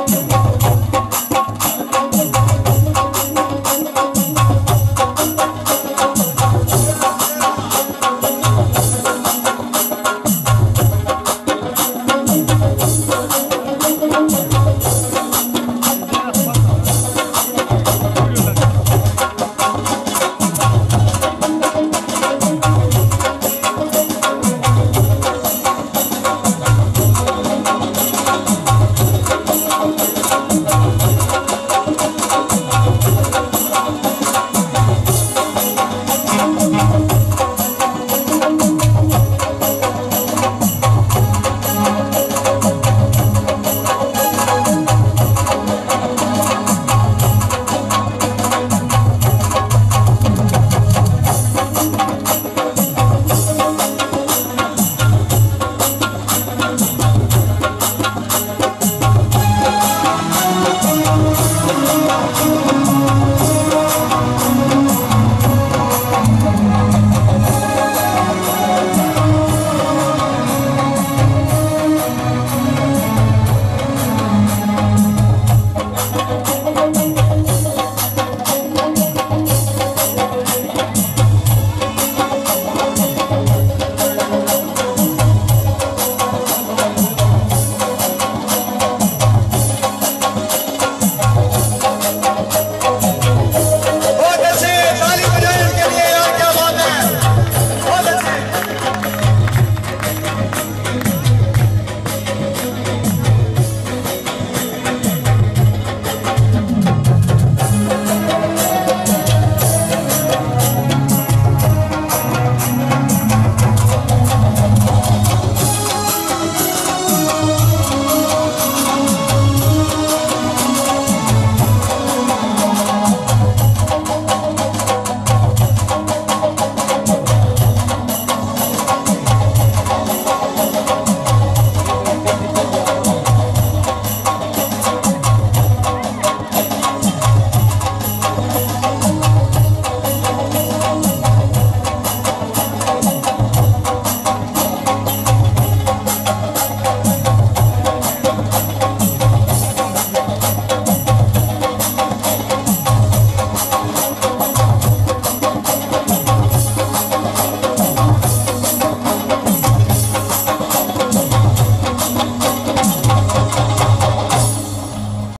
on the wall.